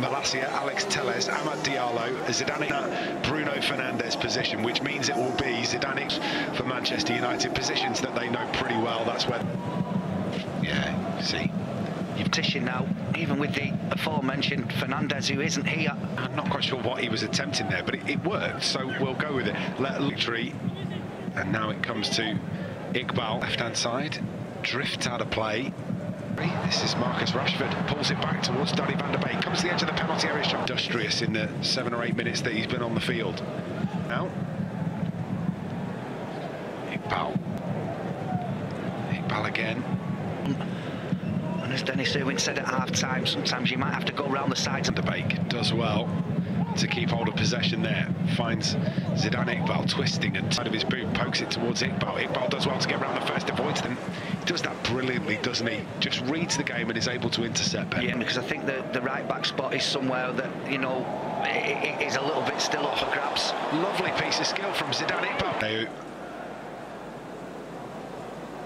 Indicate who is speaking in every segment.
Speaker 1: Malacia, Alex Telles, Amad Diallo, Zidane, Bruno Fernandes position, which means it will be Zidane for Manchester United positions that they know pretty well. That's where, yeah, see.
Speaker 2: You've Competition now, even with the aforementioned Fernandes, who isn't here.
Speaker 1: I'm not quite sure what he was attempting there, but it, it worked, so we'll go with it. Let victory, and now it comes to Iqbal, left-hand side, drifts out of play. This is Marcus Rashford, pulls it back towards Donny van der Beek, comes to the edge of the penalty area, shot industrious in the seven or eight minutes that he's been on the field. Now, Iqbal. Iqbal again.
Speaker 2: And as Denis Irwin said at half-time, sometimes you might have to go around the sides.
Speaker 1: Van der Beek does well to keep hold of possession there. Finds Zidane Iqbal twisting and side of his boot, pokes it towards Iqbal. Iqbal does well to get around the first, avoids them. He does that brilliantly, doesn't he? Just reads the game and is able to intercept
Speaker 2: Yeah, because I think the, the right back spot is somewhere that, you know, it, it is a little bit still up for grabs.
Speaker 1: Lovely piece of skill from Zidane Iqbal.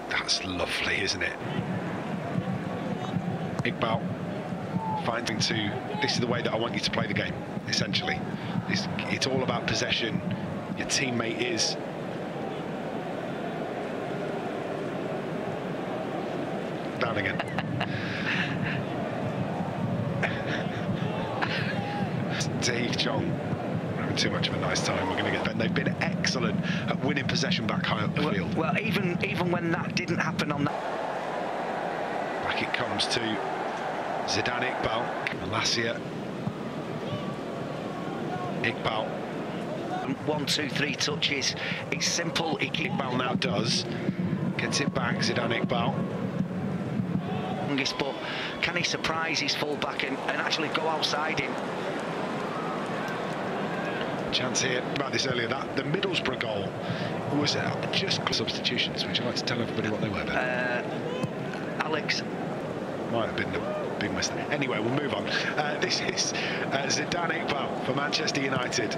Speaker 1: That's lovely, isn't it? Iqbal finding to this is the way that I want you to play the game essentially. It's, it's all about possession your teammate is. Down again. Dave Chong having too much of a nice time. We're going to get they've been excellent at winning possession back high up the
Speaker 2: well,
Speaker 1: field.
Speaker 2: well even even when that didn't happen on that
Speaker 1: back it comes to Zidane Iqbal, Malacia, Iqbal.
Speaker 2: One, two, three touches. It's simple.
Speaker 1: Iqbal now does. Gets it back, Zidane Iqbal.
Speaker 2: But can he surprise his fullback and, and actually go outside him?
Speaker 1: Chance here about this earlier. That the Middlesbrough goal was uh, just substitutions. Would you like to tell everybody what they were?
Speaker 2: Uh, Alex
Speaker 1: might have been the big mistake. Anyway, we'll move on. Uh, this is uh, Zidane Iqbal for Manchester United.